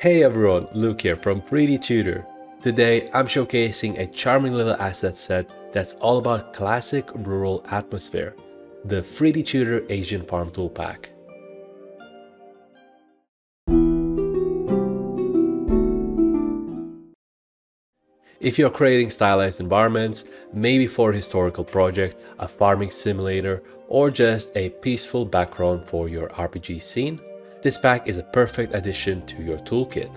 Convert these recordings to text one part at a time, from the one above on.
Hey everyone, Luke here from 3D Tudor. Today I'm showcasing a charming little asset set that's all about classic rural atmosphere, the 3D Tudor Asian Farm Tool Pack. If you're creating stylized environments, maybe for a historical project, a farming simulator, or just a peaceful background for your RPG scene, this pack is a perfect addition to your toolkit.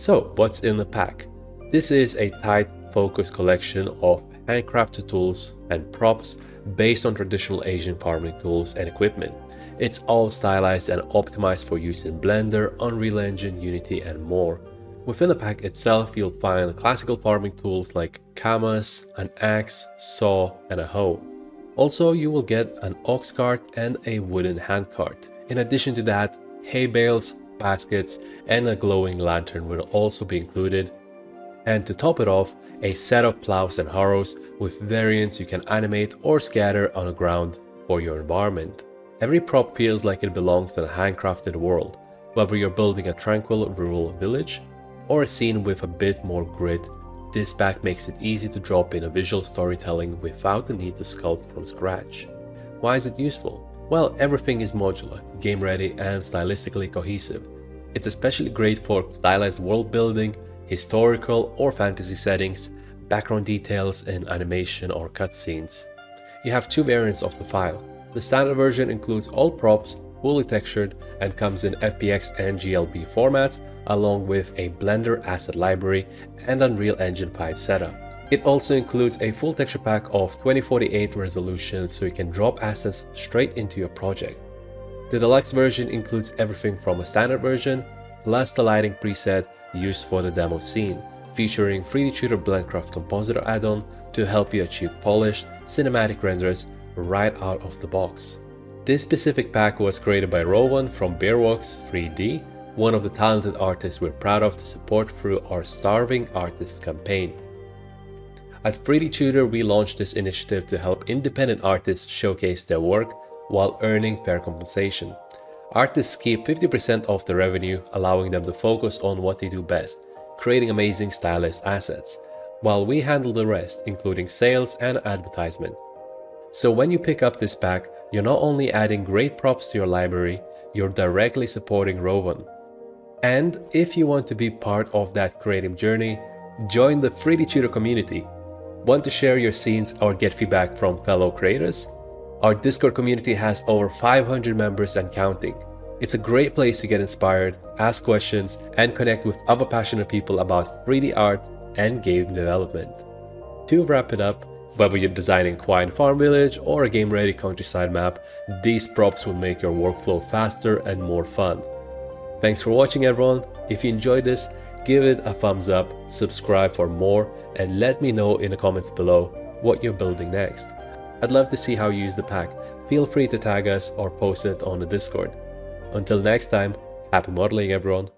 So what's in the pack? This is a tight focused collection of handcrafted tools and props based on traditional Asian farming tools and equipment. It's all stylized and optimized for use in Blender, Unreal Engine, Unity and more. Within the pack itself, you'll find classical farming tools like kamas, an axe, saw, and a hoe. Also, you will get an ox cart and a wooden handcart. In addition to that, hay bales, baskets, and a glowing lantern will also be included. And to top it off, a set of plows and harrows with variants you can animate or scatter on the ground for your environment. Every prop feels like it belongs in a handcrafted world, whether you're building a tranquil rural village or a scene with a bit more grit, this pack makes it easy to drop in a visual storytelling without the need to sculpt from scratch. Why is it useful? Well, everything is modular, game ready and stylistically cohesive. It's especially great for stylized world building, historical or fantasy settings, background details in animation or cutscenes. You have two variants of the file. The standard version includes all props, fully textured and comes in FBX and GLB formats along with a Blender asset library and Unreal Engine 5 setup. It also includes a full texture pack of 2048 resolution so you can drop assets straight into your project. The deluxe version includes everything from a standard version, plus the lighting preset used for the demo scene, featuring 3D Tudor Blendcraft Compositor add-on to help you achieve polished, cinematic renders right out of the box. This specific pack was created by Rowan from Bearworks 3D, one of the talented artists we're proud of to support through our Starving Artists campaign. At 3D Tudor, we launched this initiative to help independent artists showcase their work while earning fair compensation. Artists keep 50% of the revenue, allowing them to focus on what they do best, creating amazing stylized assets, while we handle the rest, including sales and advertisement. So when you pick up this pack, you're not only adding great props to your library, you're directly supporting Rowan. And if you want to be part of that creative journey, join the 3D Tudor community Want to share your scenes or get feedback from fellow creators? Our Discord community has over 500 members and counting. It's a great place to get inspired, ask questions, and connect with other passionate people about 3D art and game development. To wrap it up, whether you're designing Quiet Farm Village or a game-ready countryside map, these props will make your workflow faster and more fun. Thanks for watching everyone. If you enjoyed this, give it a thumbs up, subscribe for more, and let me know in the comments below what you're building next. I'd love to see how you use the pack. Feel free to tag us or post it on the Discord. Until next time, happy modeling everyone!